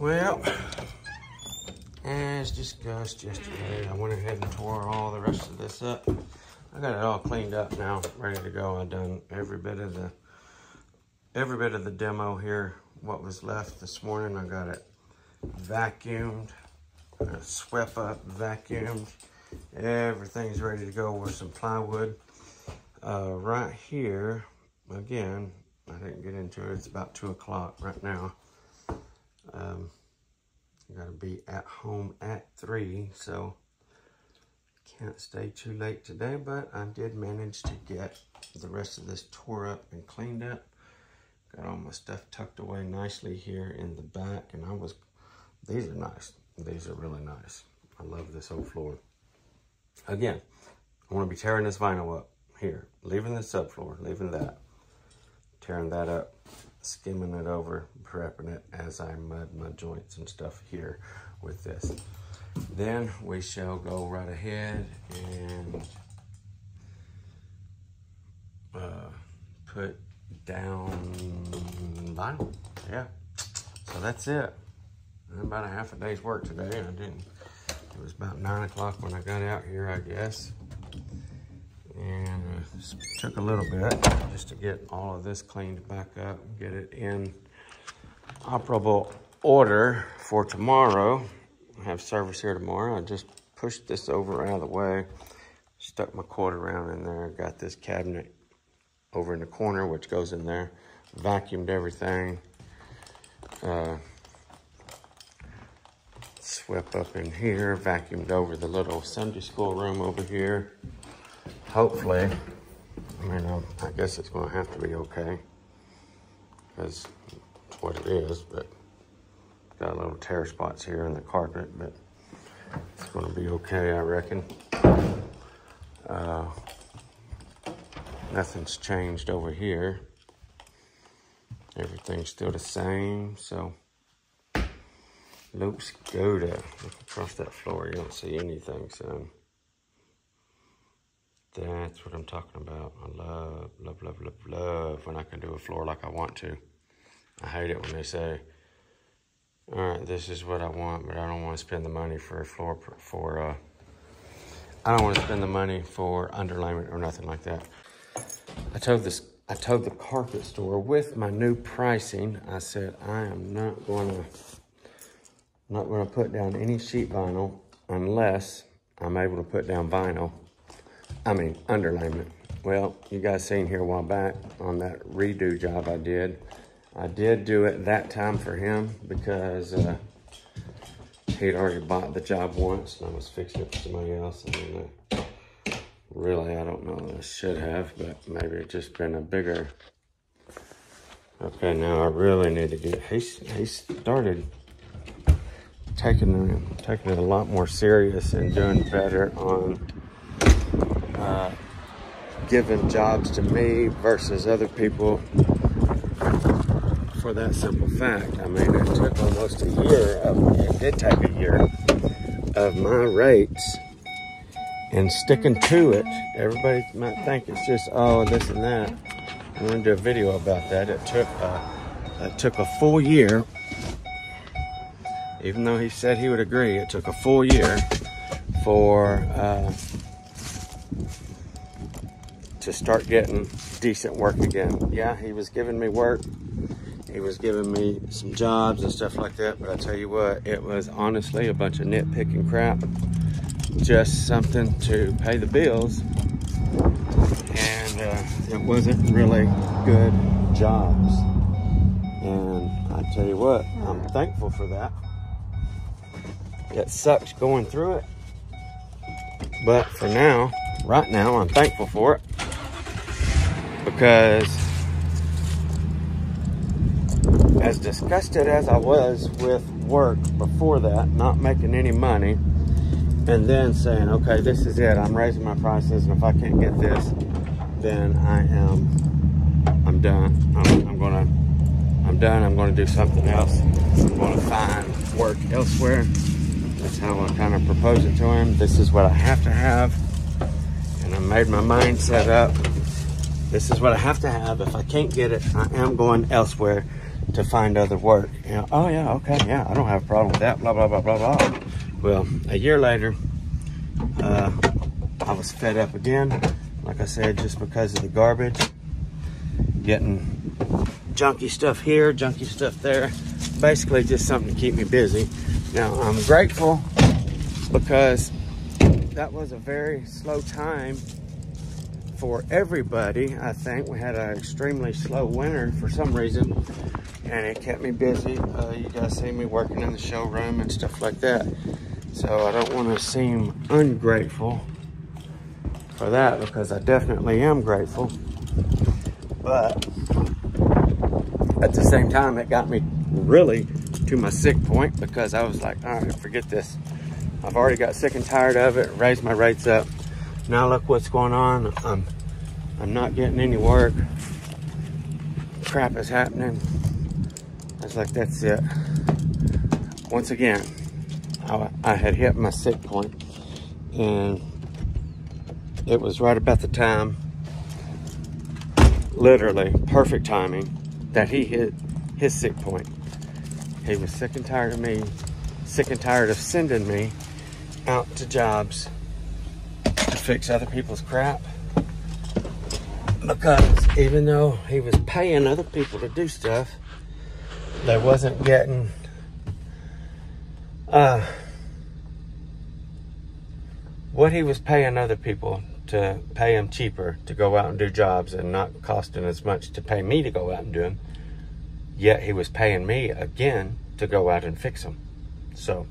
Well, as discussed yesterday, I went ahead and tore all the rest of this up. I got it all cleaned up now, ready to go. I've done every bit of the every bit of the demo here. What was left this morning, I got it vacuumed, swept up, vacuumed. Everything's ready to go with some plywood. Uh, right here, again, I didn't get into it. It's about two o'clock right now. Be at home at three, so can't stay too late today, but I did manage to get the rest of this tore up and cleaned up. Got all my stuff tucked away nicely here in the back, and I was, these are nice. These are really nice. I love this whole floor. Again, I wanna be tearing this vinyl up here, leaving the subfloor, leaving that, tearing that up, skimming it over, prepping it as I mud my joints and stuff here with this. Then we shall go right ahead and uh, put down vinyl. Yeah, so that's it. About a half a day's work today. I didn't, it was about nine o'clock when I got out here, I guess. And uh, took a little bit just to get all of this cleaned back up, get it in operable order for tomorrow. I have service here tomorrow. I just pushed this over out of the way, stuck my cord around in there, got this cabinet over in the corner, which goes in there, vacuumed everything, uh, swept up in here, vacuumed over the little Sunday school room over here. Hopefully, I mean, um, I guess it's gonna have to be okay, because what it is, but got a little tear spots here in the carpet, but it's gonna be okay, I reckon. Uh, nothing's changed over here. Everything's still the same, so looks good. Look across that floor, you don't see anything, so that's what I'm talking about. I love, love, love, love, love when I can do a floor like I want to. I hate it when they say, all right, this is what I want, but I don't want to spend the money for a floor for, uh, I don't want to spend the money for underlayment or nothing like that. I told this, I told the carpet store with my new pricing, I said, I am not going to, not going to put down any sheet vinyl unless I'm able to put down vinyl I mean, underlayment. Well, you guys seen here a while back on that redo job I did. I did do it that time for him because uh, he'd already bought the job once and I was fixing it for somebody else. And uh, really, I don't know I should have, but maybe it's just been a bigger. Okay, now I really need to get, he, he started taking, taking it a lot more serious and doing better on uh, giving jobs to me versus other people for that simple fact. I mean, it took almost a year, of, it did take a year of my rates and sticking to it. Everybody might think it's just, oh, this and that. I'm gonna do a video about that. It took, uh, it took a full year, even though he said he would agree, it took a full year for uh, to start getting decent work again. Yeah, he was giving me work. He was giving me some jobs and stuff like that. But I tell you what, it was honestly a bunch of nitpicking crap. Just something to pay the bills. And uh, it wasn't really good jobs. And I tell you what, I'm thankful for that. It sucks going through it. But for now, right now, I'm thankful for it because as disgusted as I was with work before that, not making any money, and then saying, okay, this is it, I'm raising my prices, and if I can't get this, then I am, I'm done. I'm, I'm gonna, I'm done, I'm gonna do something else. I'm gonna find work elsewhere. That's how I kind of proposed it to him. This is what I have to have. And I made my mind set up this is what I have to have. If I can't get it, I am going elsewhere to find other work. You know, oh yeah, okay, yeah, I don't have a problem with that. Blah blah blah blah blah. Well, a year later, uh, I was fed up again. Like I said, just because of the garbage, getting junky stuff here, junky stuff there. Basically, just something to keep me busy. Now, I'm grateful because that was a very slow time for everybody, I think. We had an extremely slow winter for some reason, and it kept me busy. Uh, you guys see me working in the showroom and stuff like that. So I don't want to seem ungrateful for that because I definitely am grateful. But at the same time, it got me really to my sick point because I was like, all right, forget this. I've already got sick and tired of it, raised my rates up. Now look what's going on. I'm, I'm not getting any work. Crap is happening. I was like, that's it. Once again, I, I had hit my sick point and it was right about the time, literally perfect timing, that he hit his sick point. He was sick and tired of me, sick and tired of sending me out to jobs fix other people's crap. Because even though he was paying other people to do stuff, they wasn't getting uh, what he was paying other people to pay him cheaper to go out and do jobs and not costing as much to pay me to go out and do them. Yet he was paying me again to go out and fix them. So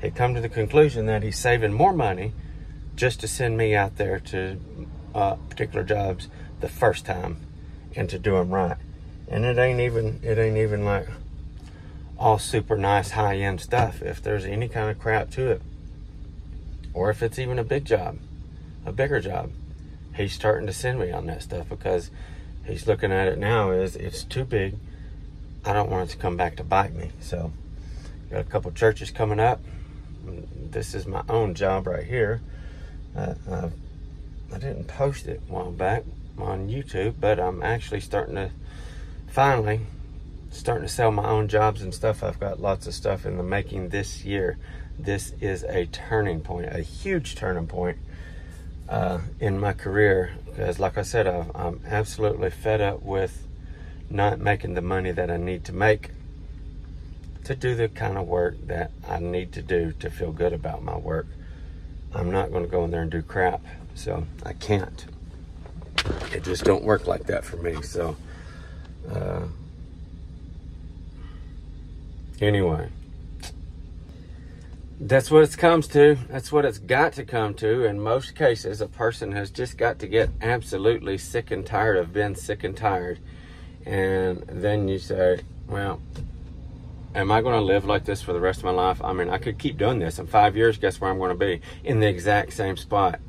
he come to the conclusion that he's saving more money just to send me out there to uh, particular jobs the first time and to do them right. And it ain't even it ain't even like all super nice high end stuff. If there's any kind of crap to it, or if it's even a big job, a bigger job, he's starting to send me on that stuff because he's looking at it now as it's too big. I don't want it to come back to bite me. So, got a couple churches coming up. This is my own job right here uh, I didn't post it a while back on YouTube, but I'm actually starting to finally starting to sell my own jobs and stuff. I've got lots of stuff in the making this year. This is a turning point, a huge turning point uh, in my career. Because, like I said, i I'm absolutely fed up with not making the money that I need to make to do the kind of work that I need to do to feel good about my work. I'm not going to go in there and do crap. So I can't. It just don't work like that for me. So uh, anyway, that's what it comes to. That's what it's got to come to. In most cases, a person has just got to get absolutely sick and tired of being sick and tired. And then you say, well, am I going to live like this for the rest of my life? I mean, I could keep doing this. In five years, guess where I'm going to be? In the exact same spot.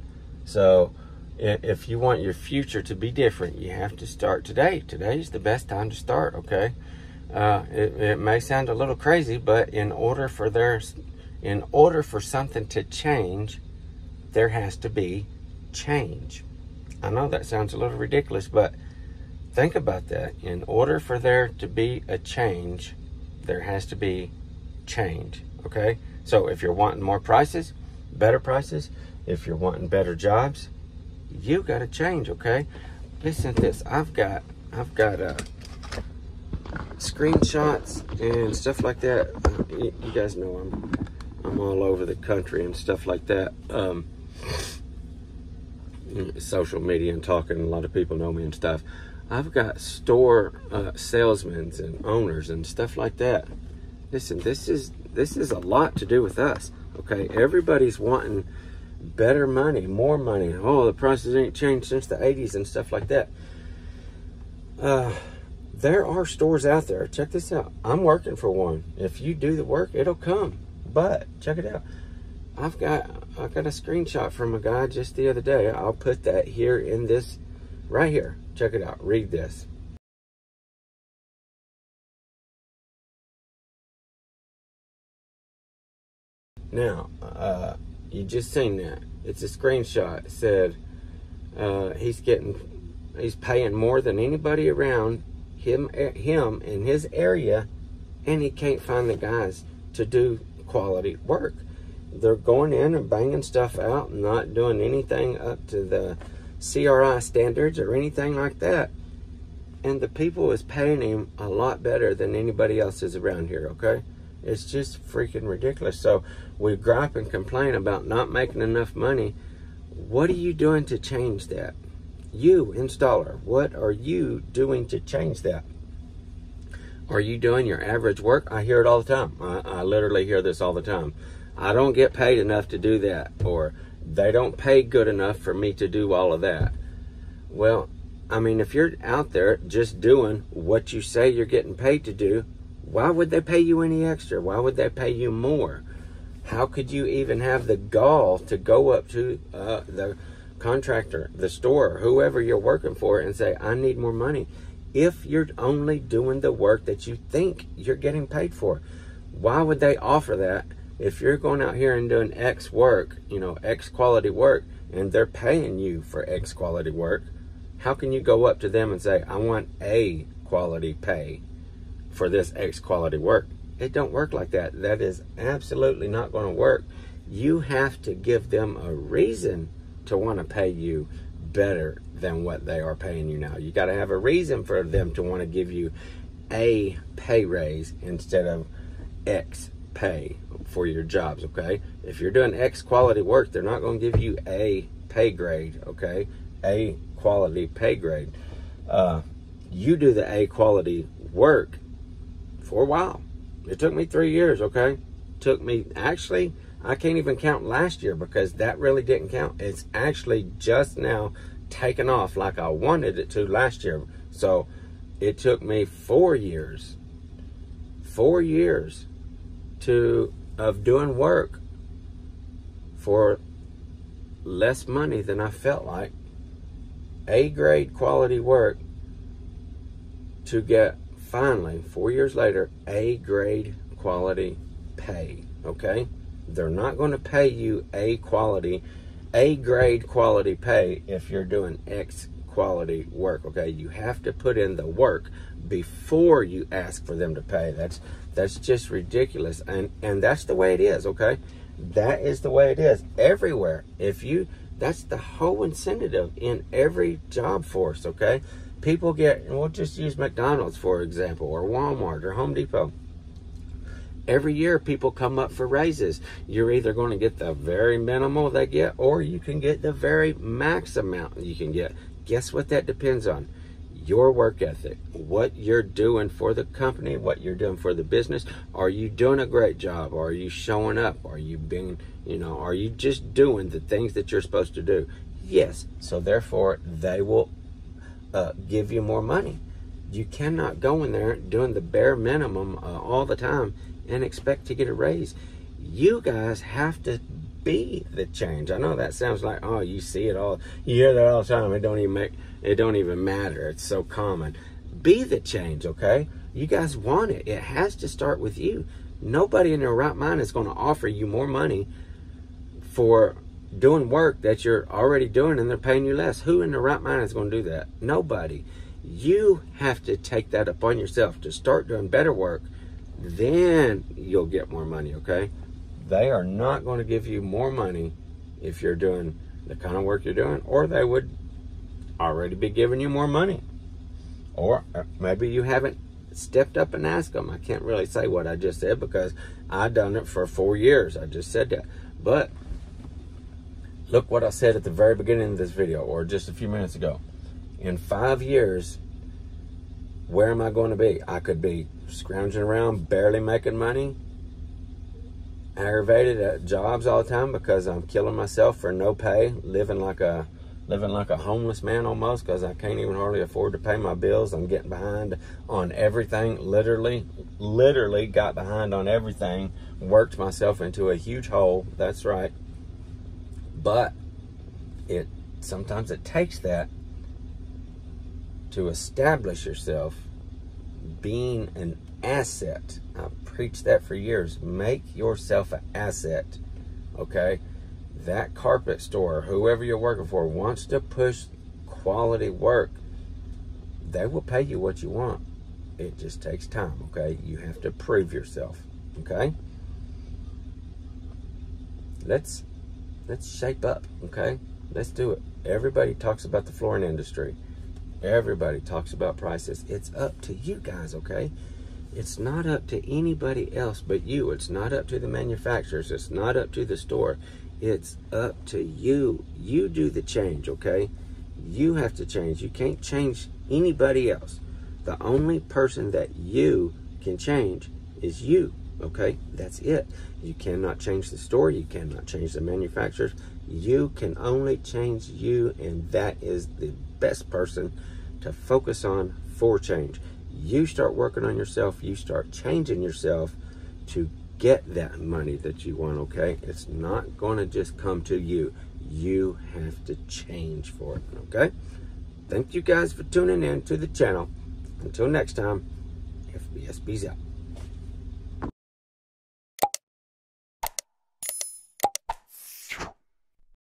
So, if you want your future to be different, you have to start today. Today is the best time to start, okay? Uh, it, it may sound a little crazy, but in order for there, in order for something to change, there has to be change. I know that sounds a little ridiculous, but think about that. In order for there to be a change, there has to be change. Okay. So if you're wanting more prices, better prices, if you're wanting better jobs, you got to change. Okay. Listen to this. I've got, I've got, uh, screenshots and stuff like that. You, you guys know I'm, I'm all over the country and stuff like that. Um, social media and talking. A lot of people know me and stuff. I've got store uh, salesmen and owners and stuff like that. Listen, this is this is a lot to do with us. Okay, everybody's wanting better money, more money. Oh, the prices ain't changed since the 80s and stuff like that. Uh, there are stores out there. Check this out. I'm working for one. If you do the work, it'll come. But check it out. I've got I got a screenshot from a guy just the other day. I'll put that here in this right here. Check it out. Read this. Now, uh, you just seen that. It's a screenshot. It said uh, he's getting, he's paying more than anybody around him him in his area and he can't find the guys to do quality work. They're going in and banging stuff out and not doing anything up to the CRI standards or anything like that. And the people is paying him a lot better than anybody else is around here, okay? It's just freaking ridiculous. So we gripe and complain about not making enough money. What are you doing to change that? You, installer, what are you doing to change that? Are you doing your average work? I hear it all the time. I, I literally hear this all the time. I don't get paid enough to do that, or they don't pay good enough for me to do all of that. Well, I mean, if you're out there just doing what you say you're getting paid to do, why would they pay you any extra? Why would they pay you more? How could you even have the gall to go up to uh, the contractor, the store, whoever you're working for, and say, I need more money? If you're only doing the work that you think you're getting paid for, why would they offer that if you're going out here and doing X work, you know, X quality work, and they're paying you for X quality work? How can you go up to them and say, I want a quality pay for this X quality work? It don't work like that. That is absolutely not going to work. You have to give them a reason to want to pay you better than what they are paying you now. You got to have a reason for them to want to give you a pay raise instead of X pay for your jobs, okay? If you're doing X quality work, they're not going to give you a pay grade, okay? A quality pay grade. Uh, you do the A quality work for a while. It took me three years, okay? Took me, actually, I can't even count last year because that really didn't count. It's actually just now taken off like I wanted it to last year. So it took me four years, four years to of doing work for less money than I felt like. A grade quality work to get finally, four years later, A grade quality pay. Okay? They're not going to pay you A quality, A grade quality pay if you're doing X quality work. Okay, you have to put in the work before you ask for them to pay. That's that's just ridiculous, and and that's the way it is. Okay, that is the way it is everywhere. If you that's the whole incentive in every job force. Okay, people get. and We'll just use McDonald's for example, or Walmart, or Home Depot every year people come up for raises. You're either going to get the very minimal they get or you can get the very max amount you can get. Guess what that depends on? Your work ethic, what you're doing for the company, what you're doing for the business. Are you doing a great job? Are you showing up? Are you being, you know, are you just doing the things that you're supposed to do? Yes. So therefore, they will uh, give you more money. You cannot go in there doing the bare minimum uh, all the time and expect to get a raise. You guys have to be the change. I know that sounds like oh you see it all you hear that all the time. It don't even make it don't even matter. It's so common. Be the change, okay? You guys want it. It has to start with you. Nobody in their right mind is going to offer you more money for doing work that you're already doing and they're paying you less. Who in their right mind is going to do that? Nobody. You have to take that upon yourself to start doing better work then you'll get more money, okay? They are not going to give you more money if you're doing the kind of work you're doing, or they would already be giving you more money. Or uh, maybe you haven't stepped up and asked them. I can't really say what I just said because I've done it for four years. I just said that. But look what I said at the very beginning of this video, or just a few minutes ago. In five years, where am I going to be? I could be scrounging around, barely making money, aggravated at jobs all the time because I'm killing myself for no pay, living like a living like a homeless man almost because I can't even hardly afford to pay my bills. I'm getting behind on everything. Literally, literally got behind on everything. Worked myself into a huge hole. That's right. But it sometimes it takes that to establish yourself being an asset. I've preached that for years. Make yourself an asset. Okay? That carpet store, whoever you're working for, wants to push quality work. They will pay you what you want. It just takes time, okay? You have to prove yourself, okay? Let's let's shape up, okay? Let's do it. Everybody talks about the flooring industry. Everybody talks about prices. It's up to you guys, okay? It's not up to anybody else but you. It's not up to the manufacturers. It's not up to the store. It's up to you. You do the change, okay? You have to change. You can't change anybody else. The only person that you can change is you, okay? That's it. You cannot change the store. You cannot change the manufacturers. You can only change you, and that is the best person to focus on for change. You start working on yourself, you start changing yourself to get that money that you want, okay? It's not going to just come to you. You have to change for it, okay? Thank you guys for tuning in to the channel. Until next time, FBSB's out.